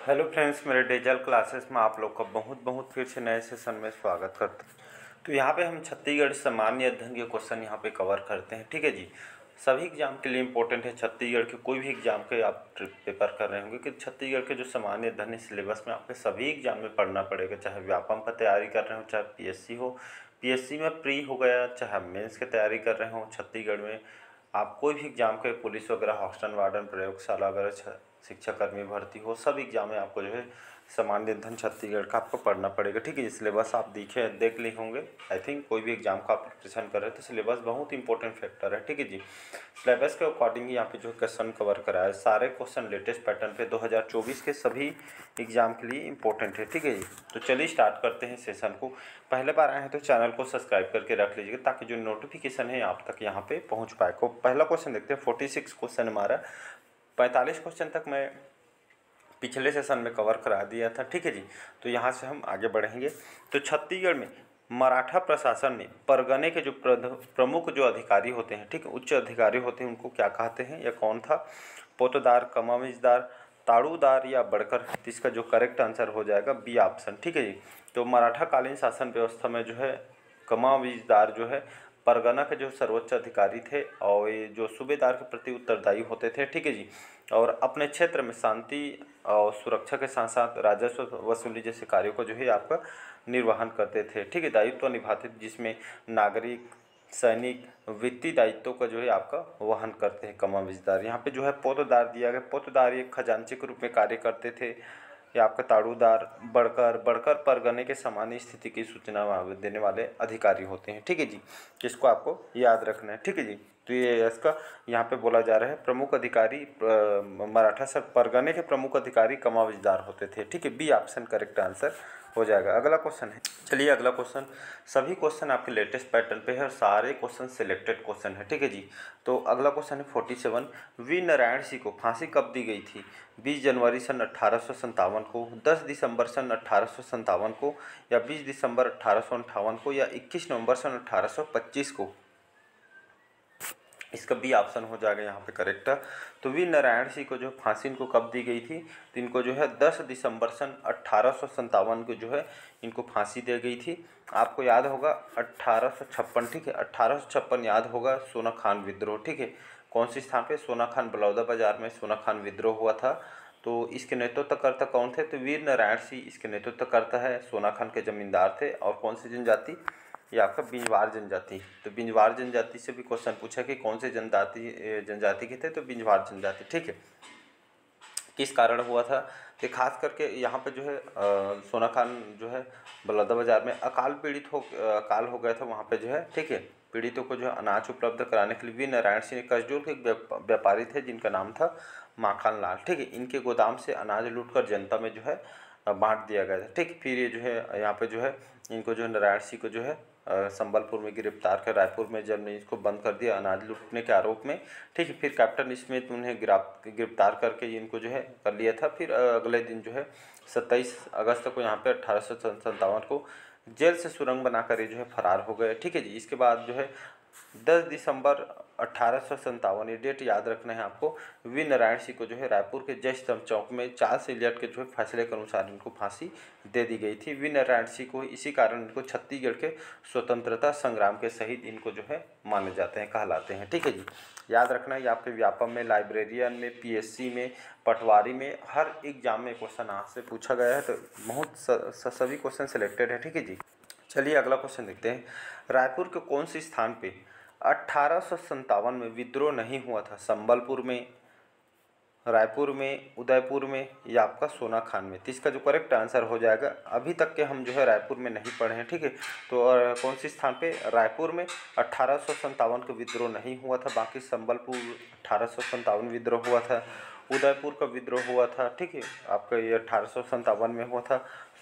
Hello friends, मेरे digital classes में आप लोग का बहुत बहुत फिर से नए सेशन में स्वागत करते हैं। तो यहाँ पे हम छत्तीसगढ़ सामान्य अध्ययन के क्वेश्चन यहाँ पे कवर करते हैं, ठीक है जी? सभी एग्ज़ाम के लिए इंपॉर्टेंट है छत्तीसगढ़ के कोई भी एग्ज़ाम के आप पेपर कर रहे होंगे कि छत्तीसगढ़ के जो सामान्य अध्ययन सिलेबस में आपके सभी एग्ज़ाम में पढ़ना पड़ेगा, चाहे व्यापम का तैयारी कर रहे हो, चाहे पीएससी हो। पीएससी में प्री हो गया, चाहे मेन्स की तैयारी कर रहे हो, छत्तीसगढ़ में आप कोई भी एग्ज़ाम के पुलिस वगैरह हॉस्टल वार्डन प्रयोगशाला वगैरह शिक्षाकर्मी भर्ती हो, सब एग्ज़ाम में आपको जो है सामान्य धन छत्तीसगढ़ का आपको पढ़ना पड़ेगा, ठीक है सिलेबस आप दिखे, देख लिए होंगे। आई थिंक कोई भी एग्ज़ाम का आप प्रिपरेशन कर रहे हैं तो सिलेबस बहुत इंपॉर्टेंट फैक्टर है, ठीक है जी। सिलेबस के अकॉर्डिंग यहाँ पे जो क्वेश्चन कवर करा है। सारे क्वेश्चन लेटेस्ट पैटर्न पे 2024 के सभी एग्ज़ाम के लिए इंपॉर्टेंट है, ठीक है जी। तो चलिए स्टार्ट करते हैं सेशन को। पहले बार आए हैं तो चैनल को सब्सक्राइब करके रख लीजिएगा, ताकि जो नोटिफिकेशन है आप तक यहाँ पे पहुँच पाए। को पहला क्वेश्चन देखते हैं फोर्टी क्वेश्चन हमारा। पैंतालीस क्वेश्चन तक मैं पिछले सेशन में कवर करा दिया था, ठीक है जी? तो यहाँ से हम आगे बढ़ेंगे। तो छत्तीसगढ़ में मराठा प्रशासन में परगने के जो प्रमुख जो अधिकारी होते हैं, ठीक है, उच्च अधिकारी होते हैं, उनको क्या कहते हैं, या कौन था? पोतदार कमामिजदार ताड़ूदार या बढ़कर इसका जो करेक्ट आंसर हो जाएगा बी ऑप्शन ठीक है जी? तो मराठा कालीन शासन व्यवस्था में जो है कमाविजदार जो है परगना के जो सर्वोच्च अधिकारी थे और ये जो सूबेदार के प्रति उत्तरदायी होते थे, ठीक है जी? और अपने क्षेत्र में शांति और सुरक्षा के साथ साथ राजस्व वसूली जैसे कार्यों को जो है आपका निर्वहन करते थे, ठीक है? दायित्व निभाते थे, जिसमें नागरिक, सैनिक, वित्तीय दायित्वों का जो है आपका वहन करते हैं कमा विजदार यहाँ पे जो है पोतदार दिया गया पोतदार एक खजांची के रूप में कार्य करते थे। या आपका ताड़ूदार बढ़कर बढ़कर परगने के सामान्य स्थिति की सूचना देने वाले अधिकारी होते हैं। ठीक है जी? इसको आपको याद रखना है। ठीक है जी? तो ये इसका यहाँ पे बोला जा रहा है, प्रमुख अधिकारी मराठा सर, परगने के प्रमुख अधिकारी कमावजदार होते थे। ठीक है? बी ऑप्शन, करेक्ट आंसर हो जाएगा। अगला क्वेश्चन है। चलिए अगला क्वेश्चन सभी क्वेश्चन आपके लेटेस्ट पैटर्न पे है और सारे क्वेश्चन सिलेक्टेड क्वेश्चन है, ठीक है जी? तो अगला क्वेश्चन है forty seven we Narayan Singh को फांसी कब दी गई थी? बीस जनवरी सन अट्ठारह को, दस दिसंबर सन अट्ठारह को, या बीस दिसंबर अट्ठारह को, या इक्कीस नवंबर सन अट्ठारह को? इसका बी ऑप्शन हो जाएगा यहाँ पे करेक्ट तो वी नारायण सिंह को जो फांसी इनको कब दी गई थी? तो इनको जो है 10 दिसंबर सन अट्ठारह को जो है, इनको फांसी दी गई थी। आपको याद होगा अट्ठारह ठीक है? अट्ठारह याद होगा, सोना खान विद्रोह, ठीक है? कौन सी स्थान पे? सोना खान बलौदा बाज़ार में सोना खान विद्रोह हुआ था। तो इसके नेतृत्वकर्ता कौन थे? तो वीर नारायण सिंह इसके नेतृत्वकर्ता है, सोना खान के जमींदार थे। और कौन सी जनजाति? ये आपका बिंजवार जनजाति। तो बिंजवार जनजाति से भी क्वेश्चन पूछा कि कौन से जनजाति जनजाति के थे? तो बिंजवार जनजाति ठीक है। किस कारण हुआ था? तो खास करके यहाँ पे जो है आ, सोना खान जो है बलौदा बाज़ार में अकाल पीड़ित हो अकाल हो गया था वहाँ पे जो है ठीक है। पीड़ितों को जो है अनाज उपलब्ध कराने के लिए वी नारायण सिंह कसडोल के व्यापारी थे जिनका नाम था माखन लाल ठीक है। इनके गोदाम से अनाज लूट कर जनता में जो है बांट दिया गया था। ठीक, फिर ये जो है, यहाँ पे जो है, इनको जो है नारायण सिंह को जो है संबलपुर में गिरफ़्तार कर, रायपुर में जब ने इसको बंद कर दिया, अनाज लूटने के आरोप में, ठीक है फिर कैप्टन स्मिथ उन्हें गिरफ़्तार करके इनको जो है, कर लिया था। फिर अगले दिन जो है, सत्ताईस अगस्त को यहाँ पे अट्ठारह को जेल से सुरंग बनाकर ये जो है, फरार हो गए। ठीक है जी, इसके बाद जो है दस दिसंबर अट्ठारह ये डेट याद रखना है आपको, वी नारायण सिंह को जो है रायपुर के जय स्तंभ चौक में चार्ल्स इलियट के जो है फैसले के अनुसार इनको फांसी दे दी गई थी। वी नारायण सिंह को इसी कारण इनको छत्तीसगढ़ के स्वतंत्रता संग्राम के सहित इनको जो है माने जाते हैं, कहलाते हैं। ठीक है जी, याद रखना है आपके व्यापम में, लाइब्रेरियन में, पीएससी में, पटवारी में, हर एग्ज़ाम में क्वेश्चन आज से पूछा गया है तो बहुत सभी क्वेश्चन सेलेक्टेड है। ठीक है जी, चलिए अगला क्वेश्चन देखते हैं। रायपुर के कौन से स्थान पे अट्ठारह में विद्रोह नहीं हुआ था। संबलपुर में, रायपुर में, उदयपुर में या आपका सोना खान में? तो इसका जो करेक्ट आंसर हो जाएगा, अभी तक के हम जो है रायपुर में नहीं पढ़े हैं, ठीक है? तो कौन सी स्थान पे? रायपुर में अट्ठारह का विद्रोह नहीं हुआ था। बाकी संबलपुर अट्ठारह सौ विद्रोह हुआ था। उदयपुर का विद्रोह हुआ था, ठीक है? आपका ये अट्ठारह में हुआ था,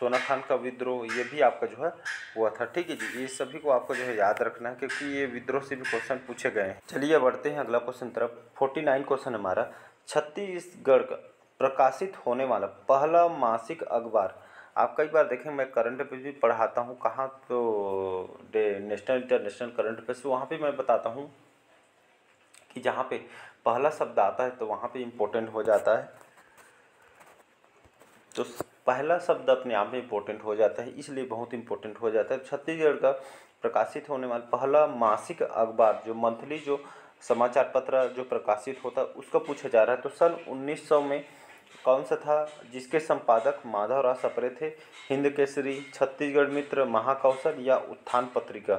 सोना खान का विद्रोह ये भी आपका जो है हुआ था, ठीक है जी? ये सभी को आपको जो है याद रखना है, क्योंकि ये विद्रोह से भी क्वेश्चन पूछे गए हैं। चलिए बढ़ते हैं अगला क्वेश्चन तरफ़। फोर्टी नाइन क्वेश्चन हमारा, छत्तीसगढ़ का प्रकाशित होने वाला पहला मासिक अखबार। आप कई बार देखें, मैं करंट अफेयर भी पढ़ाता हूँ, कहाँ तो नेशनल इंटरनेशनल करंट अफेयर्स वहाँ पे मैं बताता हूँ। कि जहाँ पे पहला शब्द आता है तो वहाँ पे इम्पोर्टेंट हो जाता है। तो पहला शब्द अपने आप में इम्पोर्टेंट हो जाता है, इसलिए बहुत इंपॉर्टेंट हो जाता है। छत्तीसगढ़ का प्रकाशित होने वाला पहला मासिक अखबार जो मंथली जो समाचार पत्र जो प्रकाशित होता है, उसका पूछा जा रहा है। तो सन 1900 में कौन सा था जिसके संपादक माधव राव सपरे थे? हिंद केसरी छत्तीसगढ़ मित्र महाकौशल या उत्थान पत्रिका?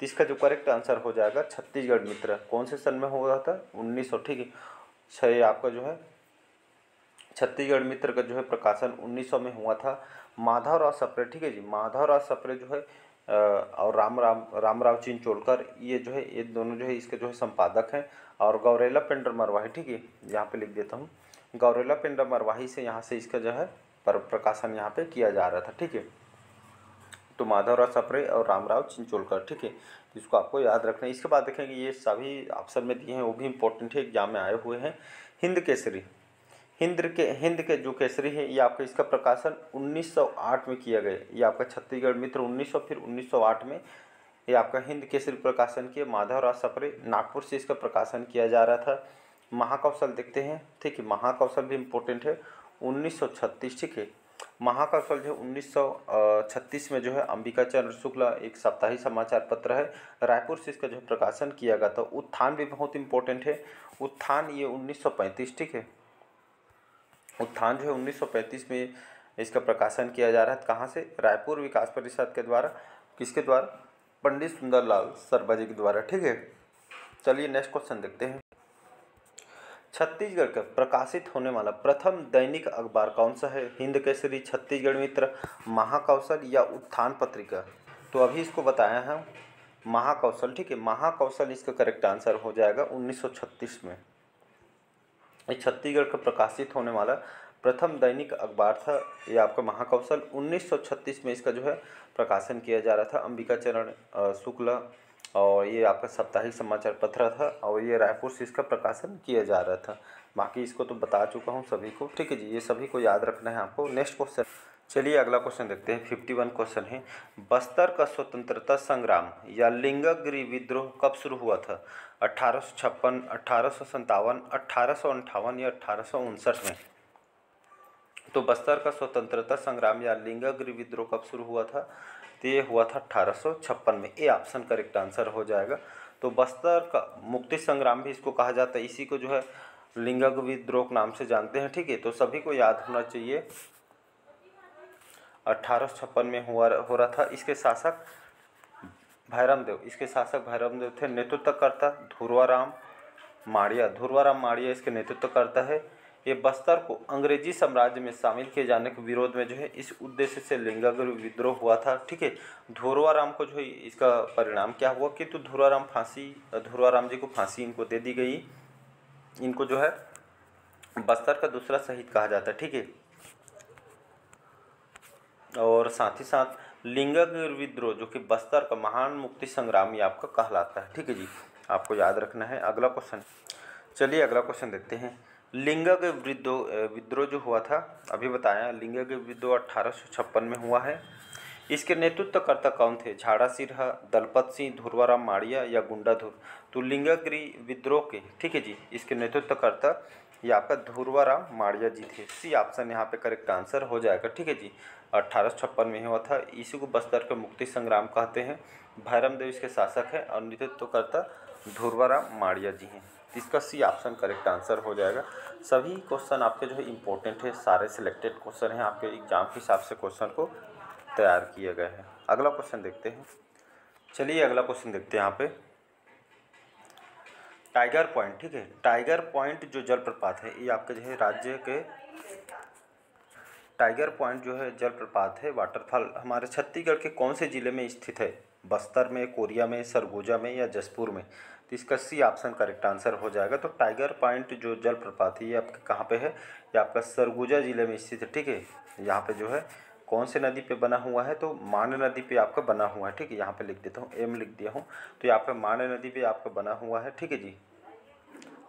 तो इसका जो करेक्ट आंसर हो जाएगा, छत्तीसगढ़ मित्र। कौन से सन में हुआ था? उन्नीस सौ, ठीक है। छः आपका जो है, छत्तीसगढ़ मित्र का जो है प्रकाशन 1900 में हुआ था। माधव राव सप्रे, ठीक है जी? माधव राव सप्रे जो है और राम राम राम राव चिंचोलकर, ये जो है, ये दोनों जो है, इसके जो है संपादक हैं। और गौरेला पेंडर मरवाही ठीक है, यहाँ पे लिख देता हूँ। गौरेला पेंडर मरवाही से यहाँ से इसका जो है, पर, प्रकाशन यहाँ पे किया जा रहा था, ठीक है। तो माधव राव सप्रे और रामराव चिंचोलकर, ठीक है? तो इसको आपको याद रखना है। इसके बाद देखेंगे, ये सभी ऑप्शन में दिए हैं, वो भी इंपॉर्टेंट है, एग्ज़ाम में आए हुए हैं। हिंद केसरी, हिंद के हिंद के जो केसरी है, ये आपका इसका प्रकाशन 1908 में किया गया। ये आपका छत्तीसगढ़ मित्र 1900 फिर 1908 में ये आपका हिंद केसरी प्रकाशन किया। माधव राज सपरे नागपुर से इसका प्रकाशन किया जा रहा था। महाकौशल देखते हैं, ठीक है? महाकौशल भी इम्पोर्टेंट है। 1936 ठीक है? महाकौशल जो है छत्तीस में जो है अंबिका चंद्र शुक्ला एक साप्ताहिक समाचार पत्र है। रायपुर से इसका जो है प्रकाशन किया गया था। उत्थान भी बहुत इंपॉर्टेंट है। उत्थान ये 1935 ठीक है? उत्थान जो है 1935 में इसका प्रकाशन किया जा रहा है। कहाँ से? रायपुर विकास परिषद के द्वारा। किसके द्वारा? पंडित सुंदरलाल सरबा जी के द्वारा, ठीक है? चलिए नेक्स्ट क्वेश्चन देखते हैं। छत्तीसगढ़ का प्रकाशित होने वाला प्रथम दैनिक अखबार कौन सा है? हिंद केसरी, छत्तीसगढ़ मित्र, महाकौशल या उत्थान पत्रिका? तो अभी इसको बताया है, महाकौशल, ठीक है, महाकौशल इसका करेक्ट आंसर हो जाएगा 1936 में। ये छत्तीसगढ़ का प्रकाशित होने वाला प्रथम दैनिक अखबार था, ये आपका महाकौशल। 1936 में इसका जो है प्रकाशन किया जा रहा था, अंबिका चरण शुक्ला और ये आपका साप्ताहिक समाचार पत्र था और ये रायपुर से इसका प्रकाशन किया जा रहा था। बाकी इसको तो बता चुका हूँ सभी को। ठीक है जी, ये सभी को याद रखना है आपको। नेक्स्ट क्वेश्चन चलिए अगला क्वेश्चन देखते हैं। फिफ्टी वन क्वेश्चन है। बस्तर का स्वतंत्रता संग्राम या लिंगागिरी विद्रोह कब शुरू हुआ था? अठारह सौ छप्पन, अठारह सौ संतावन अठारह सौ अंठावन या अठारह सौ उनसठ में? तो बस्तर का स्वतंत्रता संग्राम या लिंगागिरी विद्रोह कब शुरू हुआ था? तो ये हुआ था अठारह में। ए ऑप्शन करेक्ट आंसर हो जाएगा। तो बस्तर का मुक्ति संग्राम भी इसको कहा जाता है। इसी को जो है लिंगग विद्रोह नाम से जानते हैं, ठीक है? तो सभी को याद होना चाहिए। अठारह में हुआ, हो रहा था। इसके शासक भैरम देव इसके शासक भैरम देव थे नेतृत्व करता ध्रुवाराम माड़िया। ध्रुवाराम माड़िया इसके नेतृत्व करता है। ये बस्तर को अंग्रेज़ी साम्राज्य में शामिल किए जाने के विरोध में जो है, इस उद्देश्य से लिंगागर विद्रोह हुआ था। ठीक है, धुरवाराम को जो है, इसका परिणाम क्या हुआ कि तो धुरवाराम फांसी, धुरवाराम जी को फांसी इनको दे दी गई। इनको जो है, बस्तर का दूसरा शहीद कहा जाता है। ठीक है, और साथ ही साथ लिंगागिर विद्रोह जो कि बस्तर का महान मुक्ति संग्राम ये आपका कहलाता है। ठीक है जी, आपको याद रखना है। अगला क्वेश्चन चलिए अगला क्वेश्चन देखते हैं। लिंगा के विद्रोह विद्रोह जो हुआ था, अभी बताया, लिंगा के विद्रोह अट्ठारह में हुआ है। इसके नेतृत्वकर्ता कौन थे? झाड़ा सिरहा, दलपत सिंह धुरवाराम माड़िया या गुंडाधुर? तो लिंगागिरी विद्रोह के, ठीक है जी? इसके नेतृत्वकर्ता ये आपका धुरवाराम माड़िया जी थे। सी ऑप्शन यहाँ पे करेक्ट आंसर हो जाएगा, ठीक है जी? अट्ठारह में हुआ था। इसी को बस्तर का मुक्ति संग्राम कहते हैं। भैरम देव इसके शासक हैं और नेतृत्वकर्ता धुरवाराम माड़िया जी हैं। इसका सी ऑप्शन करेक्ट आंसर हो जाएगा। सभी क्वेश्चन आपके जो है इंपॉर्टेंट है, सारे सिलेक्टेड क्वेश्चन हैं, आपके एग्ज़ाम के हिसाब से क्वेश्चन को तैयार किए गए हैं। अगला क्वेश्चन देखते हैं। चलिए अगला क्वेश्चन देखते हैं यहाँ पे। टाइगर पॉइंट ठीक है? टाइगर पॉइंट जो जलप्रपात है, ये आपके जो है राज्य के टाइगर पॉइंट जो है जलप्रपात है वाटरफॉल हमारे छत्तीसगढ़ के कौन से ज़िले में स्थित है? बस्तर में, कोरिया में, सरगुजा में या जसपुर में? तो इसका सी ऑप्शन करेक्ट आंसर हो जाएगा। तो टाइगर पॉइंट जो जलप्रपात है, ये आपके कहाँ पे है? ये आपका सरगुजा ज़िले में स्थित है, ठीक है? यहाँ पे जो है, कौन से नदी पे बना हुआ है? तो मान नदी पे आपका बना हुआ है, ठीक है? यहाँ पे लिख देता हूँ एम लिख दिया हूँ। तो यहाँ पे मान नदी पे आपका बना हुआ है, ठीक है जी?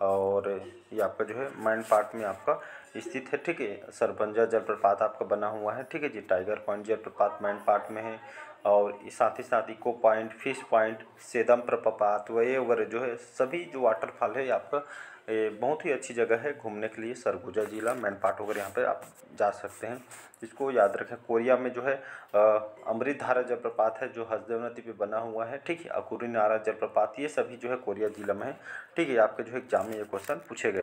और ये आपका जो है मैंड पार्ट में आपका स्थित है, ठीक है? सरपंजा जलप्रपात आपका बना हुआ है, ठीक है जी? टाइगर पॉइंट जलप्रपात मैंड पार्ट में है। और साथ ही साथ इको पॉइंट फ़िश पॉइंट सेदम प्रपात वे वगैरह जो है, सभी जो वाटरफॉल है आपका ये बहुत ही अच्छी जगह है घूमने के लिए सरगुजा जिला मैनपाट वगैरह यहाँ पे आप जा सकते हैं। इसको याद रखें, कोरिया में जो है अमृत धारा जलप्रपात है, जो हसदेव नदी पे बना हुआ है, ठीक है अकुरी नारा जलप्रपात, ये सभी जो है कोरिया जिला में है, ठीक है, आपके जो है एग्ज़ाम में ये क्वेश्चन पूछे गए।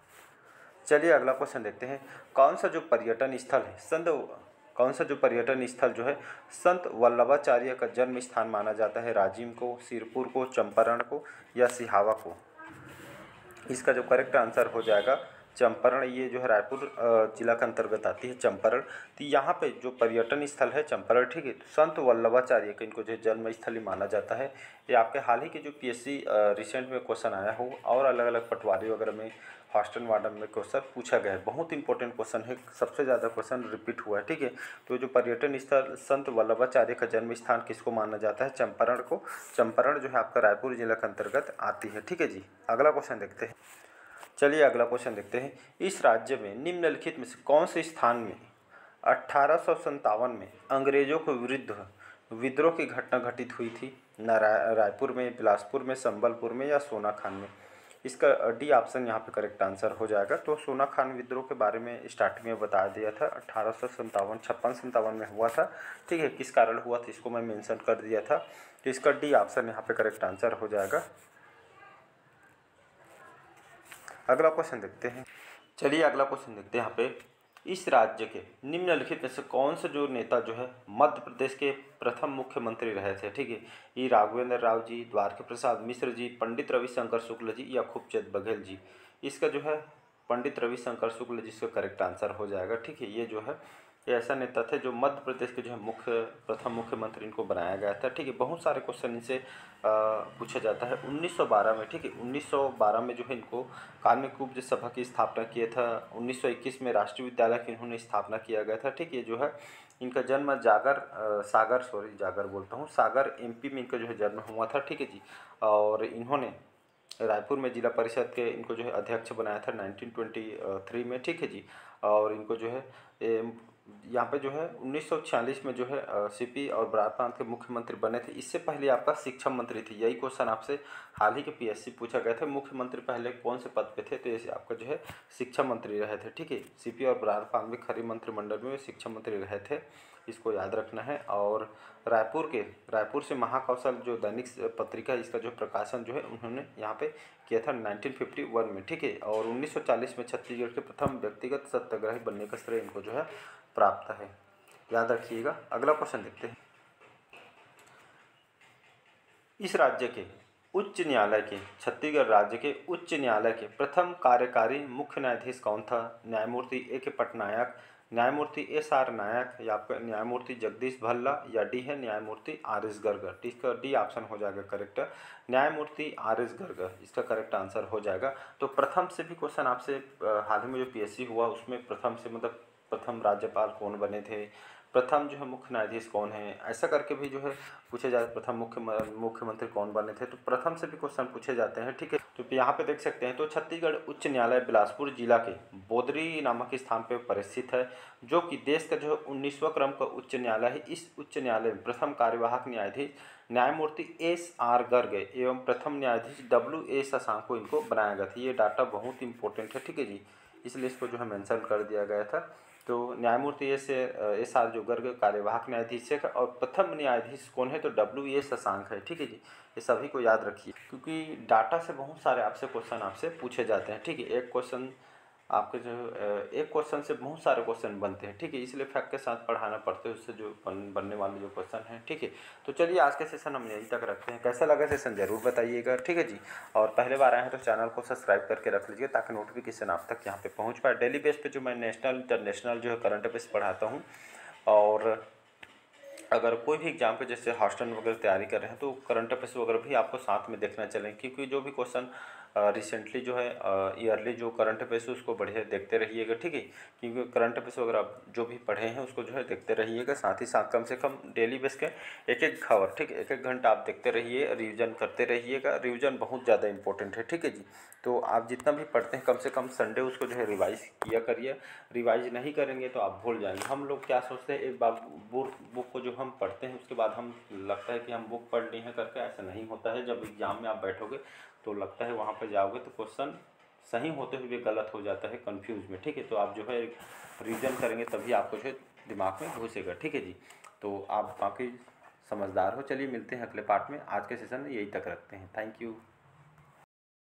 चलिए अगला क्वेश्चन देखते हैं, कौन सा जो पर्यटन स्थल है संत कौन सा जो पर्यटन स्थल जो है, संत वल्लभाचार्य का जन्म स्थान माना जाता है राजिम को, सिरपुर को, चंपारण को या सिहावा को। इसका जो करेक्ट आंसर हो जाएगा, चंपारण। ये जो है रायपुर जिला के अंतर्गत आती है चंपारण। तो यहाँ पे जो पर्यटन स्थल है चंपारण, ठीक है, संत वल्लभाचार्य का इनको जो जन्म स्थल ही माना जाता है। ये आपके हाल ही के जो पीएससी रिसेंट में क्वेश्चन आया हो और अलग अलग पटवारी वगैरह में हॉस्टल वार्डन में क्वेश्चन पूछा गया है। बहुत इंपॉर्टेंट क्वेश्चन है। सबसे ज़्यादा क्वेश्चन रिपीट हुआ है, ठीक है? तो जो पर्यटन स्थल संत वल्लभाचार्य का जन्म स्थान किसको माना जाता है? चंपारण को। चंपारण जो है आपका रायपुर जिला के अंतर्गत आती है, ठीक है जी? अगला क्वेश्चन देखते हैं। चलिए अगला क्वेश्चन देखते हैं। इस राज्य में निम्नलिखित में से कौन से स्थान में अट्ठारह में अंग्रेज़ों के विरुद्ध विद्रोह की घटना घटित हुई थी? न रायपुर में, बिलासपुर में, संबलपुर में या सोना खान में? इसका डी ऑप्शन यहाँ पे करेक्ट आंसर हो जाएगा। तो सोना खान विद्रोह के बारे में स्टार्टिंग में बता दिया था। अठारह सौ संतावन छप्पन संतावन में हुआ था। ठीक है, किस कारण हुआ था इसको मैं मेंशन कर दिया था। तो इसका डी ऑप्शन यहाँ पे करेक्ट आंसर हो जाएगा। अगला क्वेश्चन देखते हैं। चलिए अगला क्वेश्चन देखते हैं यहाँ पे। इस राज्य के निम्नलिखित में से कौन से जो नेता जो है मध्य प्रदेश के प्रथम मुख्यमंत्री रहे थे? ठीक है ये राघवेंद्र राव जी, द्वारका प्रसाद मिश्र जी, पंडित रविशंकर शुक्ल जी या खूबचंद बघेल जी? इसका जो है पंडित रविशंकर शुक्ल जी इसका करेक्ट आंसर हो जाएगा। ठीक है, ये जो है ये ऐसा नेता थे जो मध्य प्रदेश के जो है मुख्य प्रथम मुख्यमंत्री इनको बनाया गया था। ठीक है बहुत सारे क्वेश्चन इनसे पूछा जाता है। 1912 में ठीक है 1912 में जो है इनको उपज सभा की स्थापना किया था। 1921 में राष्ट्रीय विद्यालय की इन्होंने स्थापना किया गया था। ठीक है जो है इनका जन्म जागर आ, सागर सॉरी जागर बोलता हूँ सागर एमपी में इनका जो है जन्म हुआ था। ठीक है जी और इन्होंने रायपुर में जिला परिषद के इनको जो है अध्यक्ष बनाया था 1923 में। ठीक है जी और इनको जो है यहाँ पे जो है 1946 में जो है सीपी और बरार प्रांत के मुख्यमंत्री बने थे। इससे पहले आपका शिक्षा मंत्री थे। यही क्वेश्चन आपसे हाल ही के पीएससी पूछा गया था। मुख्यमंत्री पहले कौन से पद पे थे? तो ऐसे आपका जो है शिक्षा मंत्री रहे थे, ठीक है? सीपी और बरार प्रांत में खरी मंत्रिमंडल में शिक्षा मंत्री रहे थे। इसको याद रखना है। और रायपुर के, रायपुर से महाकौशल जो दैनिक पत्रिका इसका जो प्रकाशन जो है, उन्होंने यहाँ पे किया था 1951 में, ठीक है? और 1940 में छत्तीसगढ़ के प्रथम व्यक्तिगत सत्याग्रही बनने का श्रेय इनको जो है प्राप्त है। याद रखिएगा, अगला क्वेश्चन देखते हैं। इस राज्य के उच्च न्यायालय के, छत्तीसगढ़ राज्य के उच्च न्यायालय के प्रथम कार्यकारी मुख्य न्यायाधीश कौन था? न्यायमूर्ति ए के पटनायक, न्यायमूर्ति एस आर नायक, या आपका न्यायमूर्ति जगदीश भल्ला, या डी है न्यायमूर्ति आर एस गर्ग इसका डी ऑप्शन हो जाएगा करेक्ट। न्यायमूर्ति आर एस गर्ग इसका करेक्ट आंसर हो जाएगा। तो प्रथम से भी क्वेश्चन आपसे हाल ही में जो पीएससी हुआ, उसमें प्रथम से मतलब प्रथम राज्यपाल कौन बने थे? प्रथम जो है मुख्य न्यायाधीश कौन है? ऐसा करके भी जो है पूछे जाए प्रथम मुख्य मुख्यमंत्री कौन बने थे? तो प्रथम से भी क्वेश्चन पूछे जाते हैं, ठीक है? तो यहाँ पे देख सकते हैं तो छत्तीसगढ़ उच्च न्यायालय बिलासपुर जिला के बोदरी नामक स्थान पर परिस्थित है, जो कि देश का जो है उन्नीसवा क्रम का उच्च न्यायालय है। इस उच्च न्यायालय में प्रथम कार्यवाहक न्यायाधीश न्यायमूर्ति एस आर गर्ग एवं प्रथम न्यायाधीश डब्ल्यू ए शशांक को इनको बनाया गया था। ये डाटा बहुत इंपॉर्टेंट है, ठीक है जी? इसलिए इसको जो है मेंशन कर दिया गया था। तो न्यायमूर्ति एस एस आर जो गर्ग कार्यवाहक न्यायाधीश है और प्रथम न्यायाधीश कौन है तो डब्ल्यू ए शशांक है। ठीक है जी, ये सभी को याद रखिए, क्योंकि डाटा से बहुत सारे आपसे क्वेश्चन आपसे पूछे जाते हैं। ठीक है, एक क्वेश्चन आपके जो एक क्वेश्चन से बहुत सारे क्वेश्चन बनते हैं ठीक है? इसलिए फैक्ट के साथ पढ़ाना पड़ते है उससे जो बन, बनने वाले जो क्वेश्चन हैं ठीक है? तो चलिए आज के सेशन हम यहीं तक रखते हैं। कैसा लगा सेशन ज़रूर बताइएगा ठीक है जी? और पहले बार आए हैं तो चैनल को सब्सक्राइब करके रख लीजिए ताकि नोटिफिकेशन आप तक यहाँ पर पहुँच पाए। डेली बेस पर जो मैं नेशनल इंटरनेशनल जो है करंट अफेयर्स पढ़ाता हूँ और अगर कोई भी एग्ज़ाम के जैसे हॉस्टल वगैरह तैयारी कर रहे हैं तो करंट अफेयर्स वगैरह भी आपको साथ में देखना चलें क्योंकि जो भी क्वेश्चन रिसेंटली जो है ईयरली जो करंट अफेयर्स उसको बढ़िया देखते रहिएगा, ठीक है? क्योंकि करंट अफेयर्स अगर आप जो भी पढ़े हैं, उसको जो है, देखते रहिएगा, साथ ही साथ कम से कम डेली बेस के एक एक खबर ठीक है? एक एक घंटा आप देखते रहिए रिविजन करते रहिएगा रिविजन बहुत ज़्यादा इंपॉर्टेंट है, ठीक है जी? तो आप जितना भी पढ़ते हैं, कम से कम संडे उसको जो है रिवाइज किया करिए। रिवाइज नहीं करेंगे तो आप भूल जाएँगे। हम लोग क्या सोचते हैं, एक बार बुक बुक को जो हम पढ़ते हैं, उसके बाद हम लगता है कि हम बुक पढ़ ली हैं करके, ऐसा नहीं होता है। जब एग्ज़ाम में आप बैठोगे तो लगता है वहाँ पर जाओगे तो क्वेश्चन सही होते हुए गलत हो जाता है कन्फ्यूज़ में। ठीक है तो आप जो है रीजन करेंगे, तभी आपको जो है दिमाग में घुसेगा। ठीक है जी? तो आप बाकी समझदार हो, चलिए मिलते हैं अगले पार्ट में। आज के सेशन में यही तक रखते हैं। Thank you